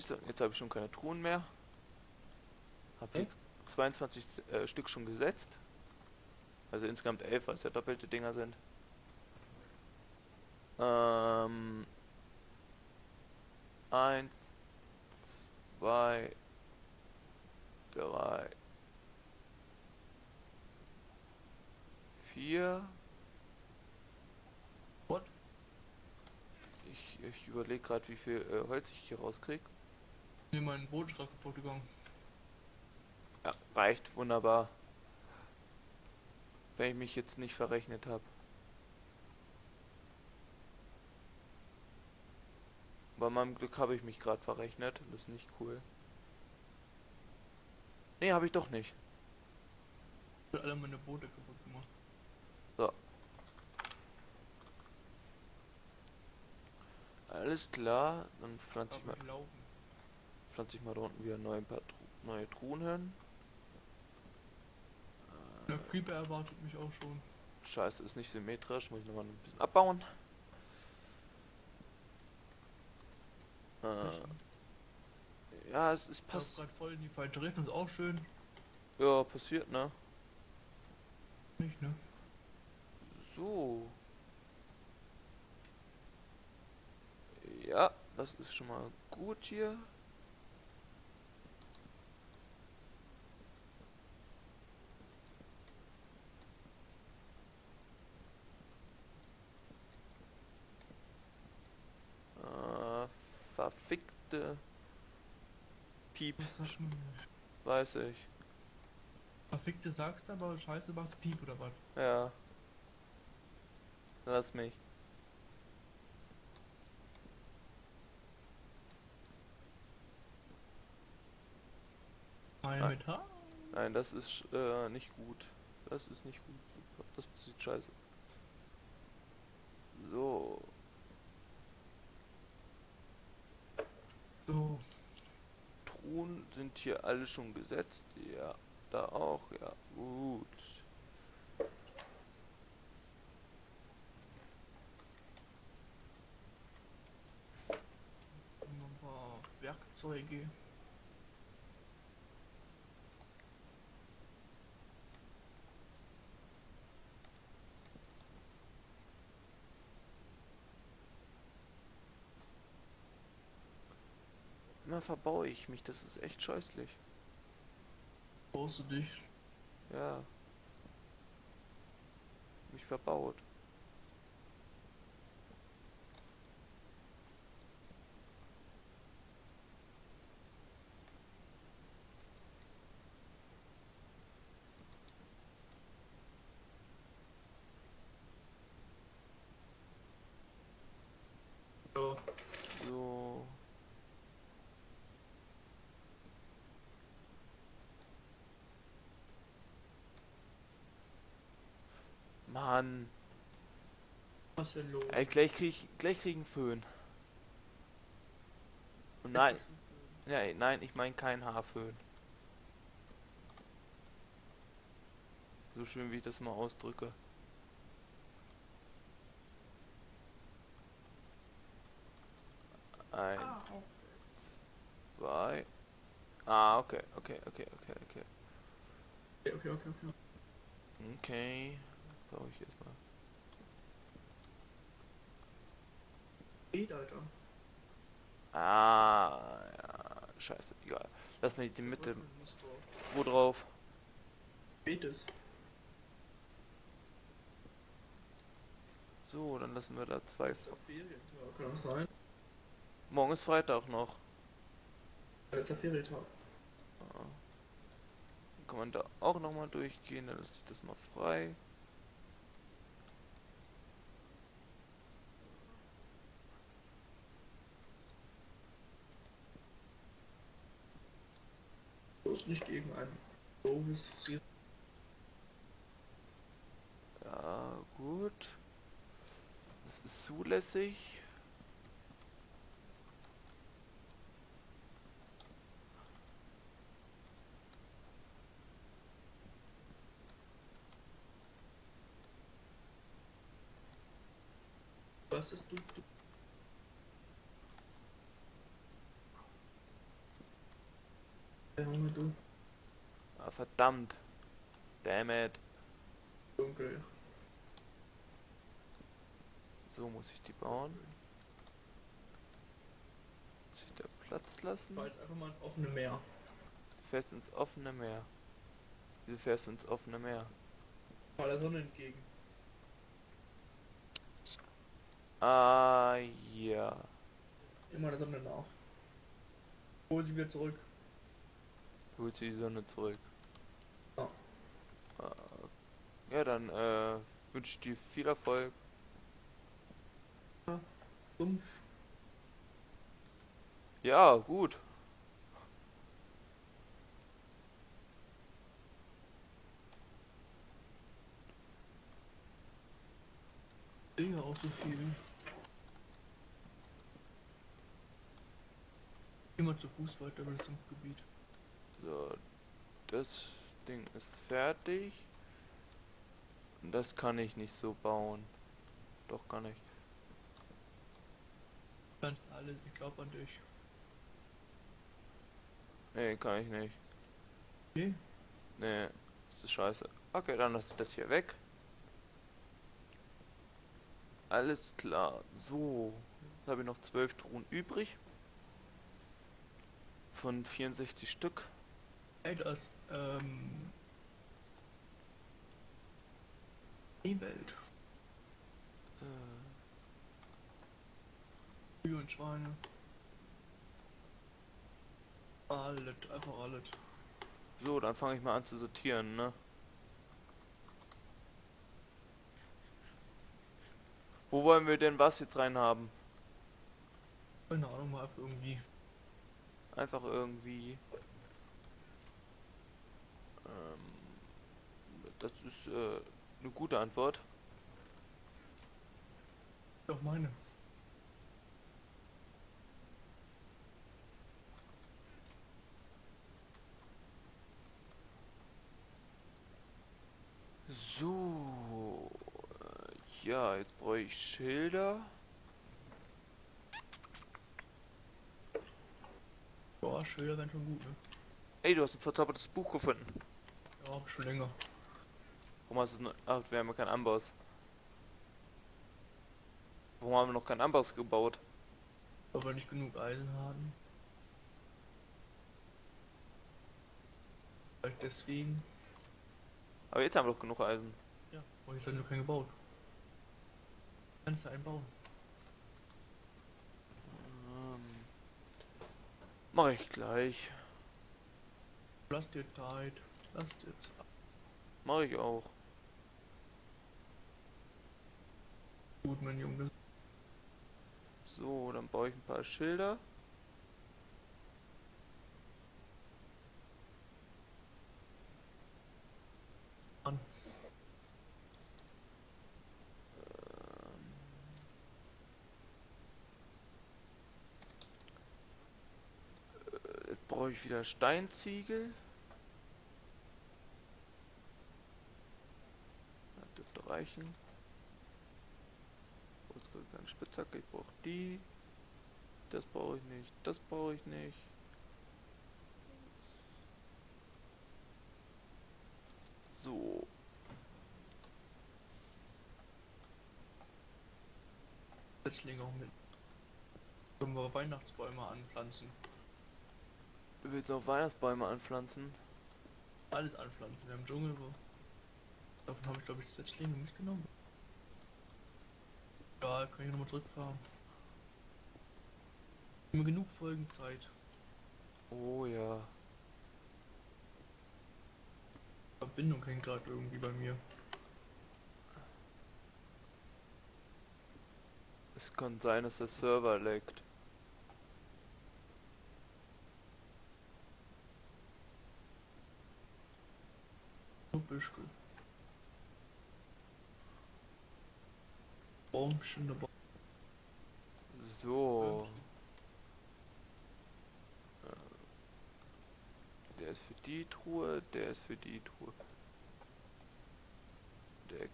Siehst du, jetzt habe ich schon keine Truhen mehr. Habe Hm? jetzt 22 äh, Stück schon gesetzt. Also insgesamt 11, was ja doppelte Dinger sind. Ähm. Eins, zwei, drei, vier. What? Ich, ich überlege gerade, wie viel äh, Holz ich hier rauskrieg. Mir mein Boot gerade kaputt gegangen. Ja, reicht wunderbar. Wenn ich mich jetzt nicht verrechnet habe. Bei meinem Glück habe ich mich gerade verrechnet. Das ist nicht cool. Nee, habe ich doch nicht. Ich alle meine Boote kaputt gemacht. Alles klar, dann pflanze ich mal, laufen. Pflanze ich mal da unten wieder neue, neue Truhen hin. Der Creeper erwartet mich auch schon. Scheiße, ist nicht symmetrisch, muss ich nochmal ein bisschen abbauen. Äh, ja, es ist Passt passt. gerade voll in die falsche Richtung, ist auch schön. Ja, passiert, ne? Nicht, ne? So. Ja, das ist schon mal gut hier. Äh, verfickte Piep, Was sagt man nicht? weiß ich. Verfickte sagst du, aber scheiße machst du Piep oder was? Ja. Lass mich. Ein. Metall? Nein, das ist äh, nicht gut. Das ist nicht gut. Das sieht scheiße. So. Truhen sind hier alle schon gesetzt. Ja. Da auch. Ja. Gut. Werkzeuge. Immer verbaue ich mich. Das ist echt scheußlich. Brauchst du dich? Ja. Mich verbaut. Ja. So. Mann. Was ist denn los? Ey, gleich krieg ich, gleich krieg ich einen Föhn. Und nein, ja, nein, ich meine kein Haarföhn. So schön wie ich das mal ausdrücke. Ein, Ah, zwei. Ah, okay, okay, okay, okay, okay. Okay, okay, okay, okay. Okay. Brauche ich erstmal. Geht, Alter. Ah, ja, scheiße, egal. Lass mal die Mitte. Wo drauf? Geht es? So, dann lassen wir da zwei. Ist ja kann das sein? Morgen ist Freitag noch. Ja, ist ja Ferientag. Dann kann man da auch nochmal durchgehen, dann lasse ich das mal frei. Nicht gegen ein doofes Ja, gut. Das ist zulässig. Was ist du? du Junge, du. Ah, verdammt. Damn it. Dunkel. So muss ich die bauen. Muss ich da Platz lassen? Fahr jetzt einfach mal ins offene Meer. Du fährst ins offene Meer. Wieso fährst du ins offene Meer? Mal der Sonne entgegen. Ah, ja. Immer der Sonne nach. Hol sie wieder zurück. Holst du die Sonne zurück. Ja. Ah, Ja, dann äh, wünsche ich dir viel Erfolg. Sumpf. Ja, gut. Dinge auch so viel. Immer zu Fuß weiter über das Sumpfgebiet. So, das Ding ist fertig. Und Das kann ich nicht so bauen. Doch kann ich. Du kannst alles, ich glaube an dich. Nee, kann ich nicht. Okay. Nee, das ist scheiße. Okay, dann lasse ich das hier weg. Alles klar. So, jetzt habe ich noch 12 Truhen übrig. Von 64 Stück. Ey, das, ähm. Die Welt. Äh, Kühe und Schweine. Alles, einfach alles. so, dann fange ich mal an zu sortieren, ne? Wo wollen wir denn was jetzt rein haben? Keine Ahnung, mal irgendwie. Einfach irgendwie. Ähm, das ist äh, eine gute Antwort. Doch meine. So. Äh, ja, jetzt brauche ich Schilder. Boah, Schilder wären schon gut, ne? Ey, du hast ein verzaubertes Buch gefunden. Ja, schon länger. Warum hast du noch... Ach, wir haben ja keinen Amboss. Warum haben wir noch keinen Amboss gebaut? Weil wir nicht genug Eisen haben. Vielleicht deswegen. Aber jetzt haben wir doch genug Eisen. Ja, aber jetzt haben wir keinen gebaut. Kannst du einen bauen? Ähm, mach ich gleich. Lass dir Zeit. Lass dir Zeit. Mach ich auch. Gut, mein Junge. So, dann baue ich ein paar Schilder. An. Ähm. Äh, Jetzt brauche ich wieder Steinziegel. Das dürfte reichen. Eine Spitzhacke, ich brauche die. Das brauche ich nicht, das brauche ich nicht. So. Setzlinge auch mit. Können wir Weihnachtsbäume anpflanzen. Du willst auch Weihnachtsbäume anpflanzen? Alles anpflanzen. Wir haben Dschungel, wo. Davon habe ich glaube ich Setzlinge mitgenommen. Ja, kann ich nochmal zurückfahren. Immer genug Folgenzeit. Oh ja. Verbindung hängt gerade irgendwie bei mir. Es kann sein, dass der Server leckt. Nur So. Äh, Der ist für die Truhe, der ist für die Truhe. Der.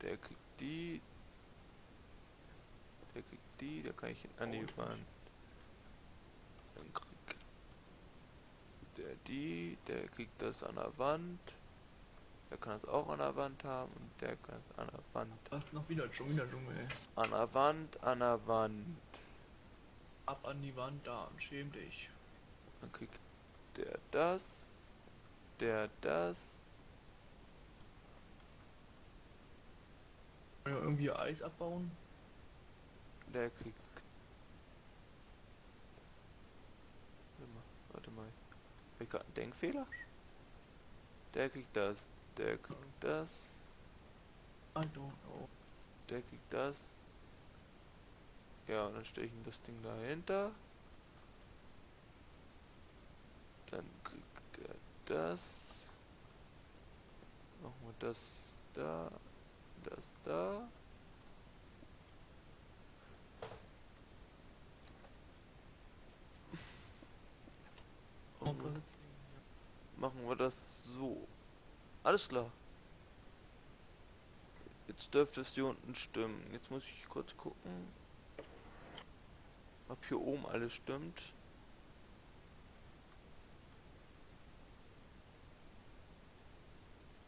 Der kriegt die. Der kriegt die, da kann ich ihn an die Wand. Dann krieg der die, der kriegt das an der Wand. Der kann es auch an der Wand haben und der kann es an der Wand. Was noch wieder schon wieder Dschungel. An der Wand, an der Wand. Ab an die Wand da und schäm dich. Dann kriegt der das, der das. Wir irgendwie Eis abbauen? Der kriegt. Warte mal, warte mal. Hab ich gerade einen Denkfehler? Der kriegt das, der kriegt das, I don't know. der kriegt das. Ja, und dann stelle ich ihm das Ding dahinter. Dann kriegt er das. Machen wir das da, das da. Und machen wir das so. Alles klar. Jetzt dürfte es hier unten stimmen. Jetzt muss ich kurz gucken, ob hier oben alles stimmt.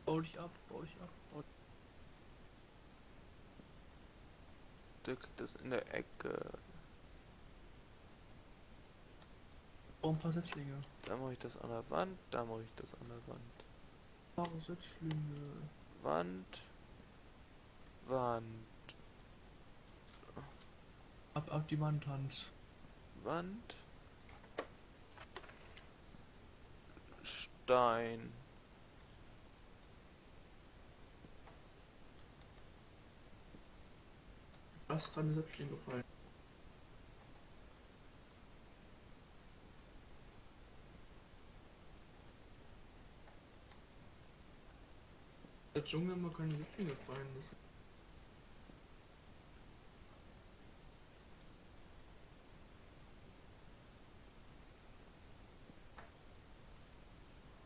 Bau dich ab, bau dich ab. Bau Der kriegt das in der Ecke. bau ein paar Setzlinge. Da mache ich das an der Wand, da mache ich das an der Wand. Paar Setzlinge. Wand. Wand. Ab, ab die Wand, Hans. Wand. Stein. Was ist deine Setzlinge gefallen? Dschungel immer keine Setzlinge fallen lassen.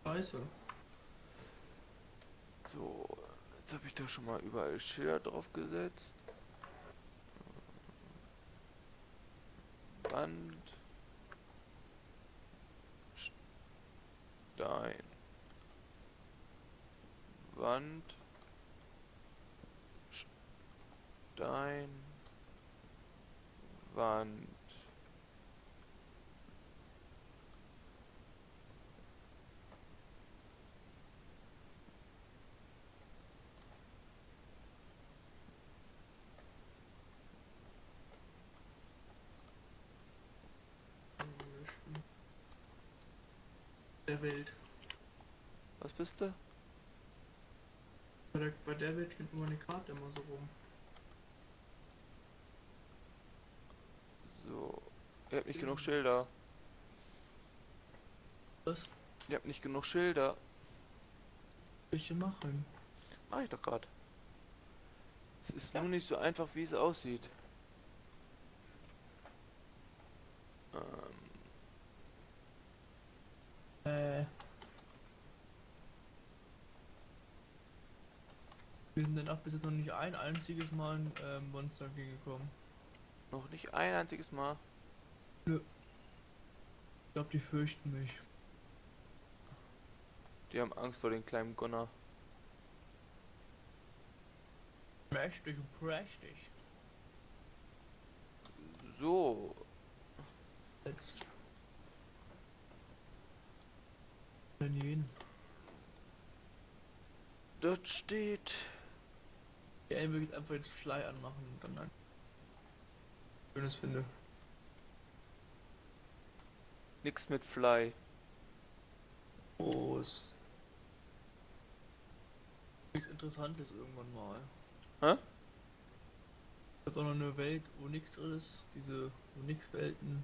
Scheiße. So, jetzt habe ich da schon mal überall Schilder drauf gesetzt. Wand. Stein. Wand. Stein. Wand. Der Welt. Was bist du? Bei der, bei der Welt geht nur meine Karte immer so rum. So. Ihr habt nicht genug Schilder. Was Ihr habt nicht genug Schilder. denn machen? Mach ich doch grad. Es ist nur nicht so einfach, wie es aussieht. Ähm, Äh. Wir sind dann auch bis jetzt noch nicht ein einziges Mal ein ähm, Monster gekommen. noch nicht ein einziges Mal. Ich glaube, die fürchten mich. Die haben Angst vor den kleinen Gunner. Mächtig und prächtig. So. Jetzt. Denn jeden. Dort steht. Ja, ich würde einfach jetzt Fly anmachen und dann ein schönes finde. Nix mit Fly. Groß. Nichts Interessantes irgendwann mal. Hä? Es gibt auch noch eine Welt, wo nichts ist. Diese, wo nix Welten.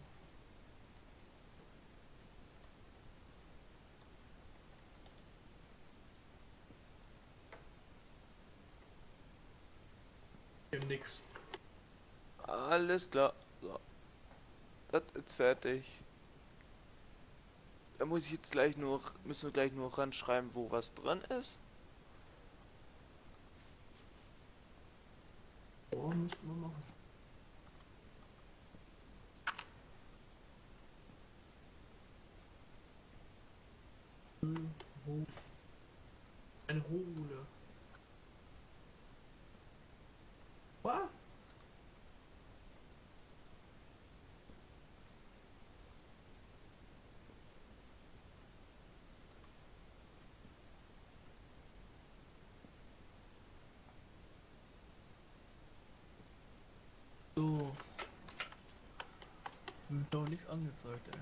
Eben nix. Alles klar. So. Das ist fertig. Da muss ich jetzt gleich nur, müssen wir gleich nur ranschreiben, wo was drin ist. Oh, müssen wir machen. Hm, Eine Ruhe. Wird doch nichts angezeigt, ey.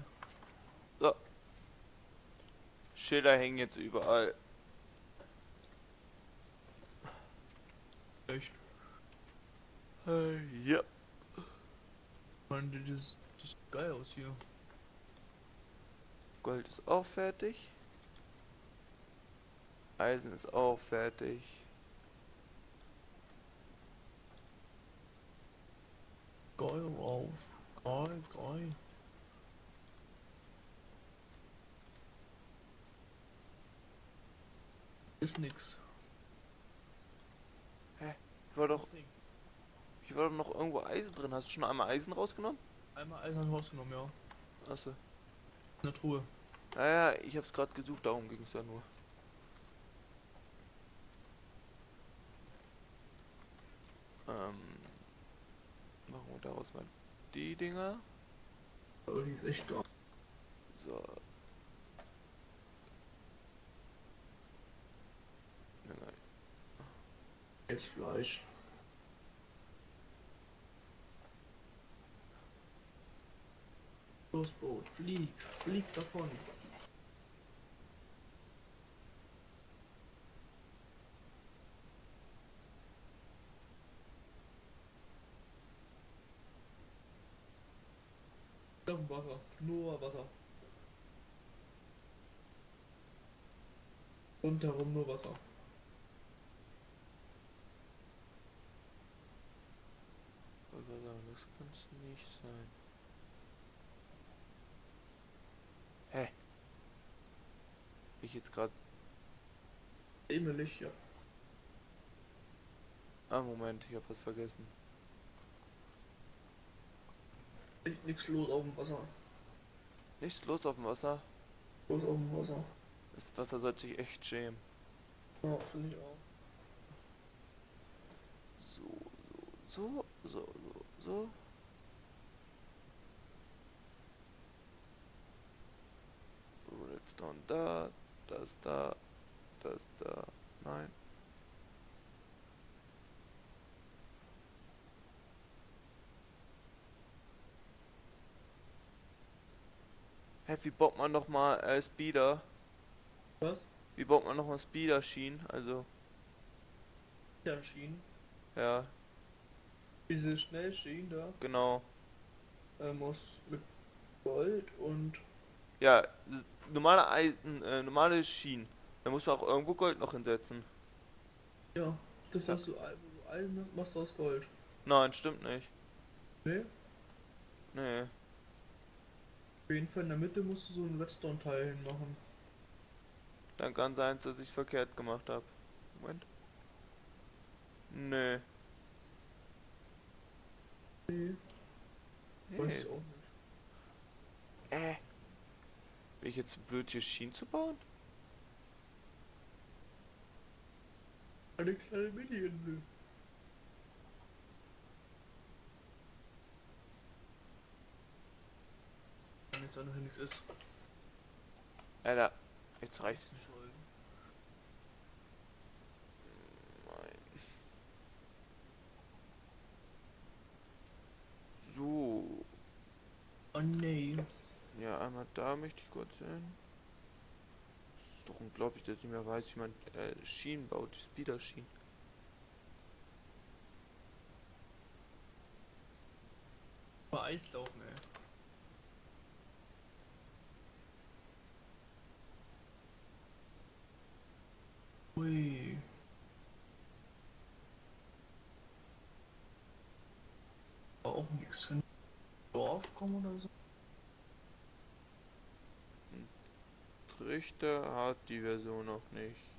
Schilder hängen jetzt überall. Echt? Äh, ja. Mann, das, das sieht geil aus hier. Gold ist auch fertig. Eisen ist auch fertig. Geil aus. Geil, geil. Ist nix. Ich war doch, ich war doch noch irgendwo Eisen drin. Hast du schon einmal Eisen rausgenommen? Einmal Eisen rausgenommen, ja. Achso. In der Truhe. Naja, ich hab's gerade gesucht, darum ging es ja nur. Ähm, machen wir daraus mal die Dinger. Oh, die ist echt geil. So. Dinger. Jetzt Fleisch. Los, Boot, flieg, flieg davon. Auf dem Wasser, nur Wasser. Rundherum nur Wasser. Das kann's nicht sein. Hä? Ich jetzt gerade. Emelig, ja. Ah, Moment, ich hab was vergessen. Nix los auf dem Wasser. Nichts los auf dem Wasser. Los auf dem Wasser. Das Wasser sollte sich echt schämen. Ja, finde ich auch. So, so, so, so, so, so. Redstone da, das da, das da, nein. Hä, wie baut man noch mal äh, Speeder? Was? Wie baut man noch mal Speeder-Schienen? Also, Ja, Schienen. ja, Diese Schnellschienen da. genau. Äh, muss mit Gold und. Ja, normale Eisen, äh, normale Schienen. Da muss man auch irgendwo Gold noch hinsetzen. Ja, das Ja. hast du Eisen machst du aus Gold. Nein, stimmt nicht. Ne? Nee. Auf jeden Fall in der Mitte musst du so ein Redstone-Teil hinmachen. Dann kann sein, dass ich verkehrt gemacht habe. Moment. Nee. Nee. Weiß nee. ich auch nicht. Äh. Bin ich jetzt blöd, hier Schienen zu bauen? Eine kleine Mini-Insel. Nicht dass hier nichts ist. Alter, jetzt reicht's. Nein. So. Oh nee. Ja, einmal da möchte ich kurz sehen. Es ist doch unglaublich, dass ich nicht mehr weiß, wie man äh, Schienen baut, die Speeder-Schienen. Mal Eis laufen, ey. Ui. War auch nichts. Kann Dorf kommen oder so? Trichter hat die Version noch nicht.